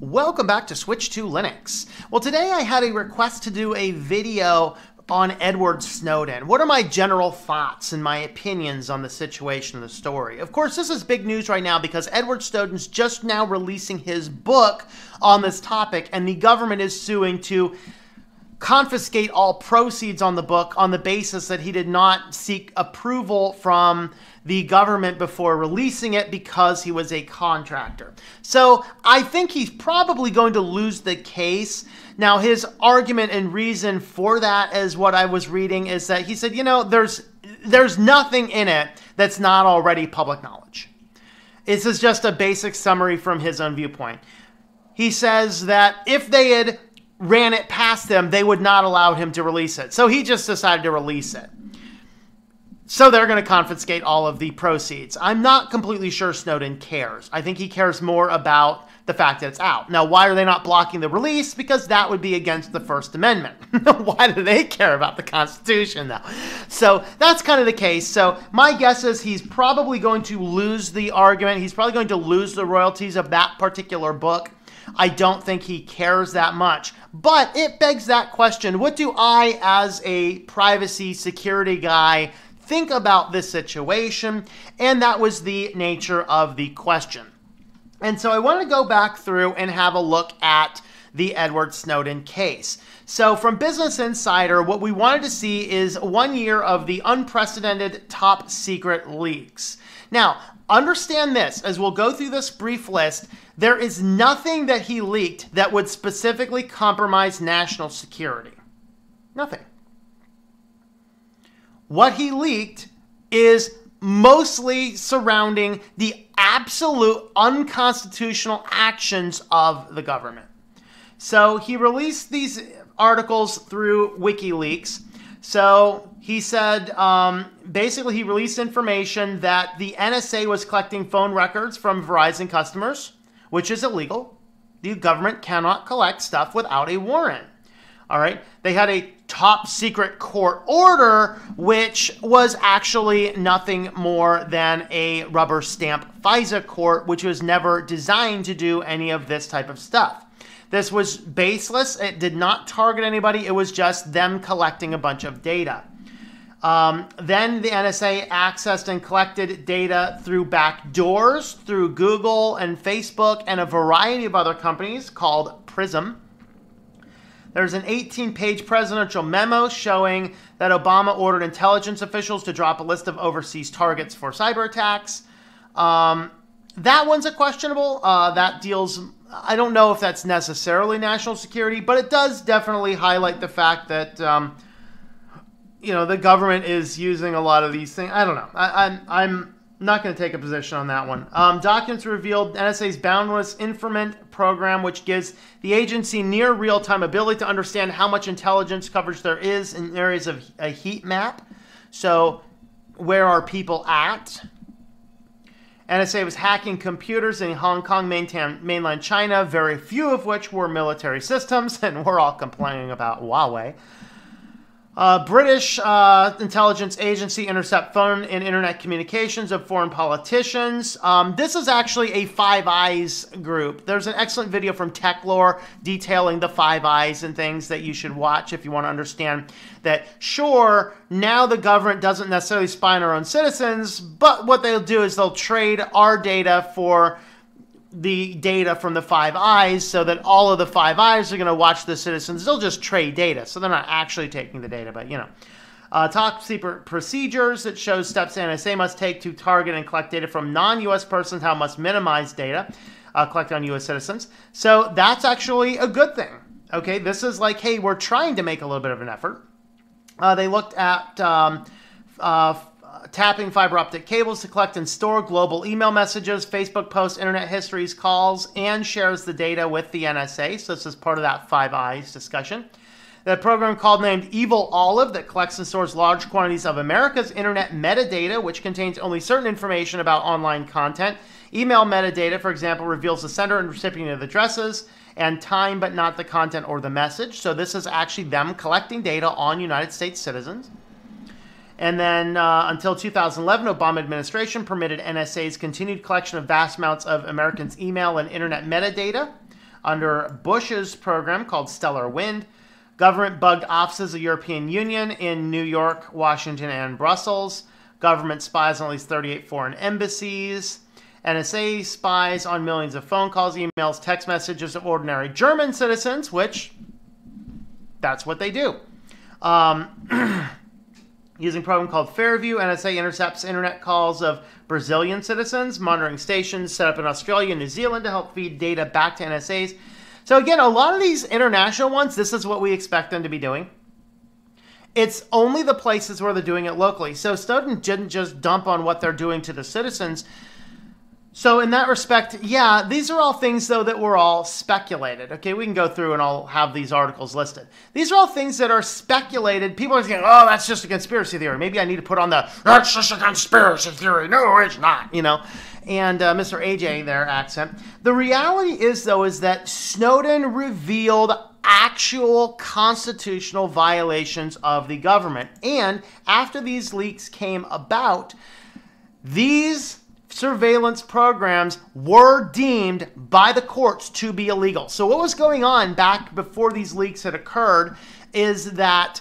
Welcome back to Switched to Linux. Well, today I had a request to do a video on Edward Snowden. What are my general thoughts and my opinions on the situation of the story? Of course, this is big news right now because Edward Snowden's just now releasing his book on this topic, and the government is suing to confiscate all proceeds on the book on the basis that he did not seek approval from the government before releasing it because he was a contractor. So I think he's probably going to lose the case. Now, his argument and reason for that is what I was reading, is that he said, you know, there's there's nothing in it that's not already public knowledge. This is just a basic summary from his own viewpoint. He says that if they had ran it past them, they would not allow him to release it. So he just decided to release it. So they're going to confiscate all of the proceeds. I'm not completely sure Snowden cares. I think he cares more about the fact that it's out. Now, why are they not blocking the release? Because that would be against the First Amendment. why do they care about the Constitution, though? So that's kind of the case. So my guess is he's probably going to lose the argument. He's probably going to lose the royalties of that particular book. I don't think he cares that much. But it begs that question what do I, as a privacy security guy, think about this situation? And that was the nature of the question. And so I want to go back through and have a look at the Edward Snowden case. So, from Business Insider, what we wanted to see is one year of the unprecedented top secret leaks. Now, understand this as we'll go through this brief list. There is nothing that he leaked that would specifically compromise national security. Nothing. What he leaked is mostly surrounding the absolute unconstitutional actions of the government. So he released these articles through WikiLeaks. So he said um, basically he released information that the NSA was collecting phone records from Verizon customers, which is illegal. The government cannot collect stuff without a warrant. All right. They had a top secret court order, which was actually nothing more than a rubber stamp FISA court, which was never designed to do any of this type of stuff. This was baseless. It did not target anybody. It was just them collecting a bunch of data. Um, then the NSA accessed and collected data through back doors, through Google and Facebook and a variety of other companies called Prism. There's an 18 page presidential memo showing that Obama ordered intelligence officials to drop a list of overseas targets for cyber attacks. Um, that one's a questionable. Uh, that deals, I don't know if that's necessarily national security, but it does definitely highlight the fact that, um, you know, the government is using a lot of these things. I don't know. I, I'm, I'm not going to take a position on that one. Um, documents revealed NSA's boundless informant program, which gives the agency near real time ability to understand how much intelligence coverage there is in areas of a heat map. So, where are people at? NSA was hacking computers in Hong Kong, mainland China, very few of which were military systems, and we're all complaining about Huawei. Uh, British uh, intelligence agency intercept phone and internet communications of foreign politicians. Um, this is actually a Five Eyes group. There's an excellent video from Techlore detailing the Five Eyes and things that you should watch if you want to understand that. Sure, now the government doesn't necessarily spy on our own citizens, but what they'll do is they'll trade our data for the data from the Five Eyes so that all of the Five Eyes are going to watch the citizens. They'll just trade data. So they're not actually taking the data, but you know. Uh, top secret procedures that shows steps NSA must take to target and collect data from non US persons, how must minimize data uh, collected on US citizens. So that's actually a good thing. Okay, this is like, hey, we're trying to make a little bit of an effort. Uh, they looked at um, uh, tapping fiber optic cables to collect and store global email messages, Facebook posts, internet histories, calls, and shares the data with the NSA. So this is part of that Five Eyes discussion. The program called named Evil Olive that collects and stores large quantities of America's internet metadata, which contains only certain information about online content. Email metadata, for example, reveals the sender and recipient of addresses and time, but not the content or the message. So this is actually them collecting data on United States citizens. And then uh, until 2011, Obama administration permitted NSA's continued collection of vast amounts of Americans' email and internet metadata. under Bush's program called Stellar Wind. Government bugged offices of European Union in New York, Washington, and Brussels. Government spies on at least 38 foreign embassies. NSA spies on millions of phone calls, emails, text messages of ordinary German citizens, which that's what they do. Um, using a program called Fairview, NSA intercepts internet calls of Brazilian citizens, monitoring stations set up in Australia and New Zealand to help feed data back to NSAs. So again, a lot of these international ones, this is what we expect them to be doing. It's only the places where they're doing it locally. So Snowden didn't just dump on what they're doing to the citizens. So in that respect, yeah, these are all things though that were all speculated. Okay, we can go through and I'll have these articles listed. These are all things that are speculated. People are saying, "Oh, that's just a conspiracy theory." Maybe I need to put on the "That's just a conspiracy theory." No, it's not. You know, and uh, Mr. AJ, their accent. The reality is though is that Snowden revealed actual constitutional violations of the government, and after these leaks came about, these surveillance programs were deemed by the courts to be illegal. So, what was going on back before these leaks had occurred is that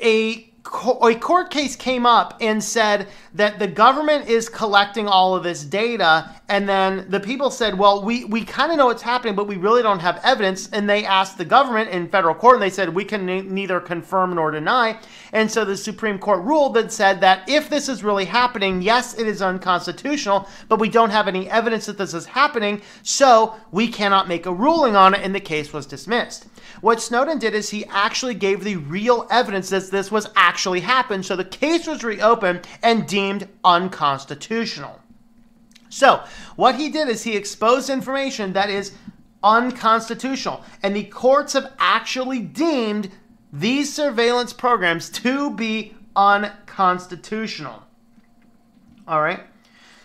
a a court case came up and said that the government is collecting all of this data and then the people said well we, we kind of know what's happening but we really don't have evidence and they asked the government in federal court and they said we can neither confirm nor deny. And so the supreme court ruled that said that if this is really happening yes it is unconstitutional but we don't have any evidence that this is happening so we cannot make a ruling on it and the case was dismissed what Snowden did is he actually gave the real evidence that this was actually happened. So the case was reopened and deemed unconstitutional. So what he did is he exposed information that is unconstitutional. And the courts have actually deemed these surveillance programs to be unconstitutional. All right.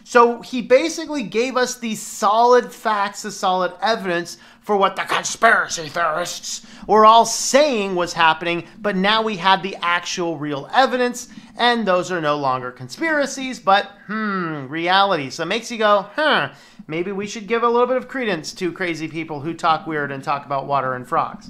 So he basically gave us the solid facts, the solid evidence for what the conspiracy theorists were all saying was happening, but now we have the actual real evidence, and those are no longer conspiracies, but hmm, reality. So it makes you go, huh, maybe we should give a little bit of credence to crazy people who talk weird and talk about water and frogs.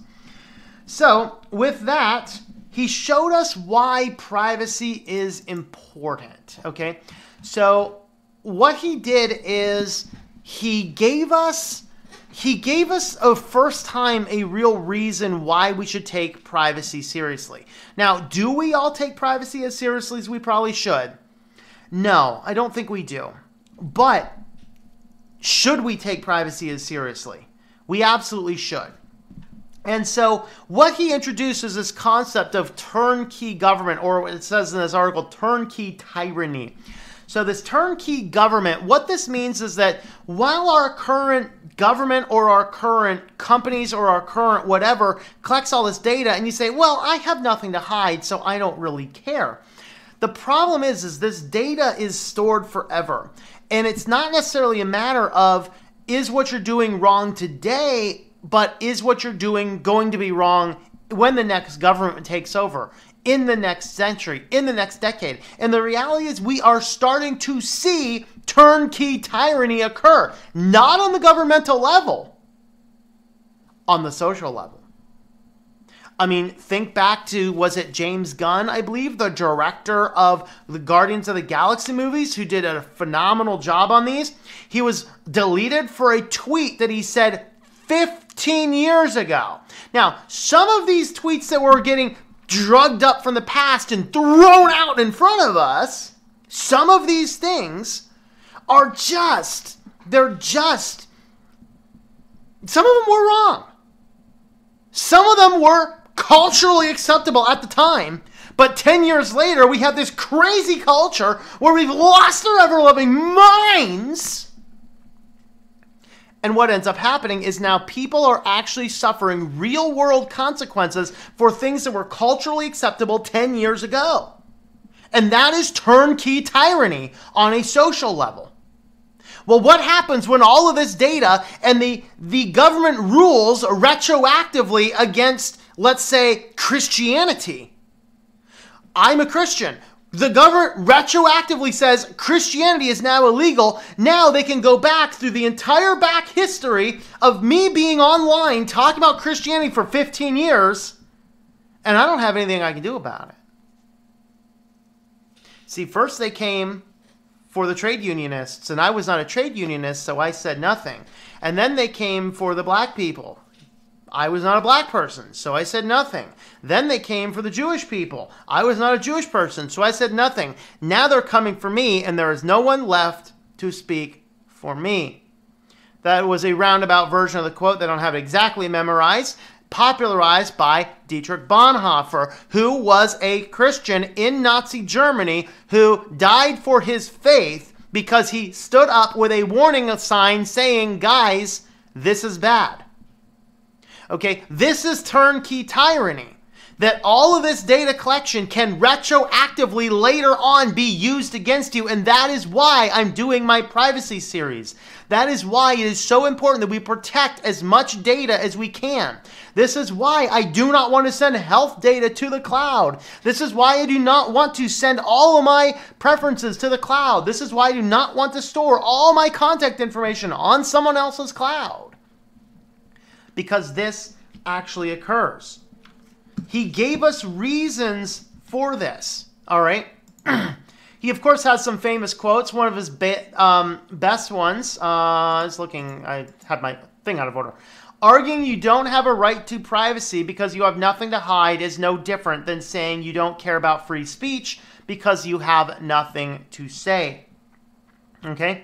So, with that, he showed us why privacy is important, okay? So, what he did is he gave us he gave us a first time a real reason why we should take privacy seriously. Now, do we all take privacy as seriously as we probably should? No, I don't think we do. But should we take privacy as seriously? We absolutely should. And so, what he introduces this concept of turnkey government, or it says in this article, turnkey tyranny. So, this turnkey government, what this means is that while our current government or our current companies or our current whatever collects all this data, and you say, well, I have nothing to hide, so I don't really care. The problem is, is this data is stored forever. And it's not necessarily a matter of is what you're doing wrong today, but is what you're doing going to be wrong when the next government takes over? In the next century, in the next decade. And the reality is, we are starting to see turnkey tyranny occur, not on the governmental level, on the social level. I mean, think back to, was it James Gunn, I believe, the director of the Guardians of the Galaxy movies, who did a phenomenal job on these? He was deleted for a tweet that he said 15 years ago. Now, some of these tweets that we're getting drugged up from the past and thrown out in front of us, some of these things are just, they're just, some of them were wrong. Some of them were culturally acceptable at the time, but 10 years later, we have this crazy culture where we've lost our ever loving minds and what ends up happening is now people are actually suffering real world consequences for things that were culturally acceptable 10 years ago. And that is turnkey tyranny on a social level. Well, what happens when all of this data and the, the government rules retroactively against, let's say, Christianity? I'm a Christian. The government retroactively says Christianity is now illegal. Now they can go back through the entire back history of me being online talking about Christianity for 15 years, and I don't have anything I can do about it. See, first they came for the trade unionists, and I was not a trade unionist, so I said nothing. And then they came for the black people. I was not a black person, so I said nothing. Then they came for the Jewish people. I was not a Jewish person, so I said nothing. Now they're coming for me, and there is no one left to speak for me. That was a roundabout version of the quote that I don't have it exactly memorized, popularized by Dietrich Bonhoeffer, who was a Christian in Nazi Germany who died for his faith because he stood up with a warning sign saying, Guys, this is bad. Okay, this is turnkey tyranny. That all of this data collection can retroactively later on be used against you, and that is why I'm doing my privacy series. That is why it is so important that we protect as much data as we can. This is why I do not want to send health data to the cloud. This is why I do not want to send all of my preferences to the cloud. This is why I do not want to store all my contact information on someone else's cloud because this actually occurs. He gave us reasons for this. All right. he, of course, has some famous quotes. One of his be- um, best ones uh, is looking, I had my thing out of order. Arguing you don't have a right to privacy because you have nothing to hide is no different than saying you don't care about free speech because you have nothing to say. Okay?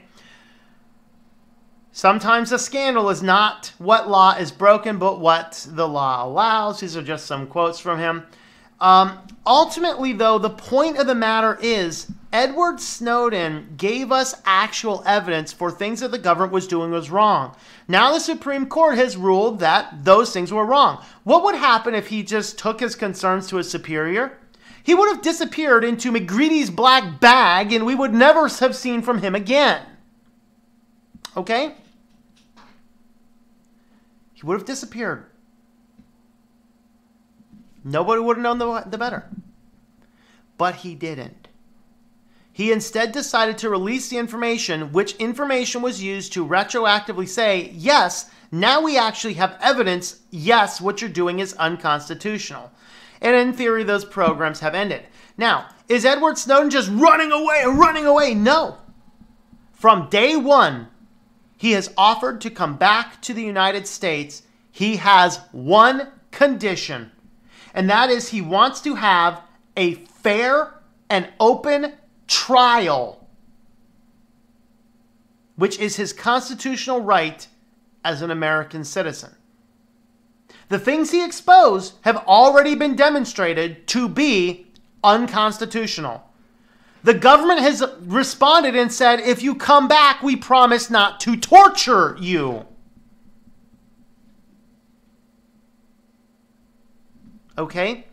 Sometimes a scandal is not what law is broken, but what the law allows. These are just some quotes from him. Um, ultimately, though, the point of the matter is Edward Snowden gave us actual evidence for things that the government was doing was wrong. Now the Supreme Court has ruled that those things were wrong. What would happen if he just took his concerns to his superior? He would have disappeared into McGreedy's black bag and we would never have seen from him again. Okay? He would have disappeared. Nobody would have known the, the better. But he didn't. He instead decided to release the information, which information was used to retroactively say, yes, now we actually have evidence, yes, what you're doing is unconstitutional. And in theory, those programs have ended. Now, is Edward Snowden just running away and running away? No. From day one, he has offered to come back to the United States. He has one condition, and that is he wants to have a fair and open trial, which is his constitutional right as an American citizen. The things he exposed have already been demonstrated to be unconstitutional. The government has responded and said, if you come back, we promise not to torture you. Okay?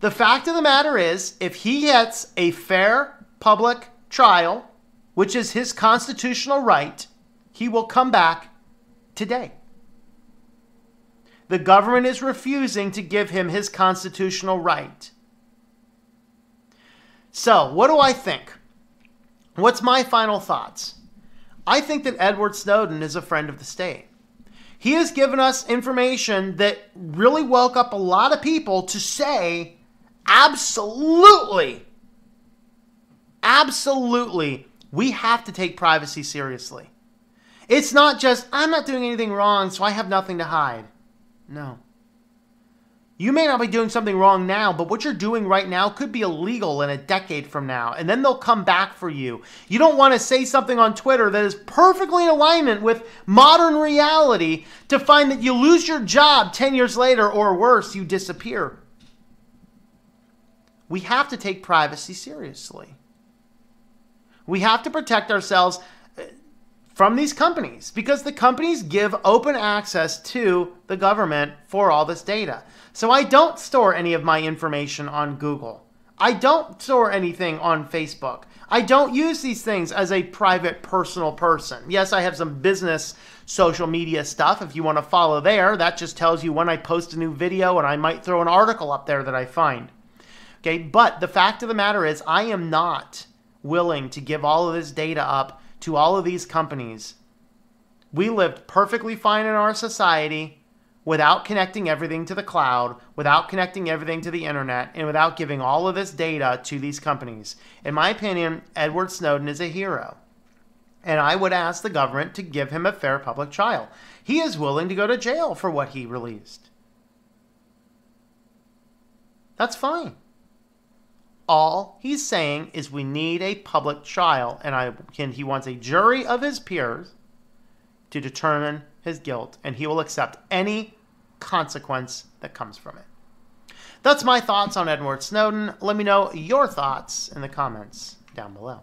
The fact of the matter is, if he gets a fair public trial, which is his constitutional right, he will come back today. The government is refusing to give him his constitutional right. So, what do I think? What's my final thoughts? I think that Edward Snowden is a friend of the state. He has given us information that really woke up a lot of people to say, absolutely, absolutely, we have to take privacy seriously. It's not just, I'm not doing anything wrong, so I have nothing to hide. No. You may not be doing something wrong now, but what you're doing right now could be illegal in a decade from now, and then they'll come back for you. You don't want to say something on Twitter that is perfectly in alignment with modern reality to find that you lose your job 10 years later, or worse, you disappear. We have to take privacy seriously. We have to protect ourselves uh, from these companies because the companies give open access to the government for all this data. So I don't store any of my information on Google. I don't store anything on Facebook. I don't use these things as a private, personal person. Yes, I have some business social media stuff. If you want to follow there, that just tells you when I post a new video and I might throw an article up there that I find. Okay, but the fact of the matter is, I am not willing to give all of this data up to all of these companies. We lived perfectly fine in our society without connecting everything to the cloud, without connecting everything to the internet, and without giving all of this data to these companies. In my opinion, Edward Snowden is a hero. And I would ask the government to give him a fair public trial. He is willing to go to jail for what he released. That's fine. All he's saying is we need a public trial, and I can, he wants a jury of his peers to determine his guilt, and he will accept any consequence that comes from it. That's my thoughts on Edward Snowden. Let me know your thoughts in the comments down below.